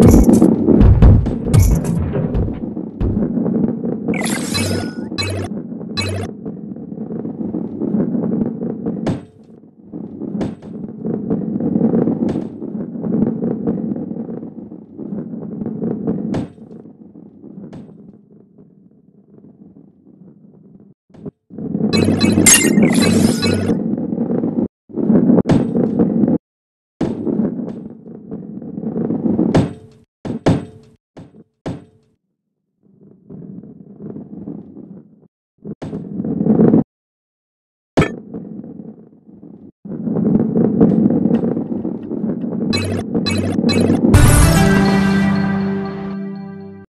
Peace.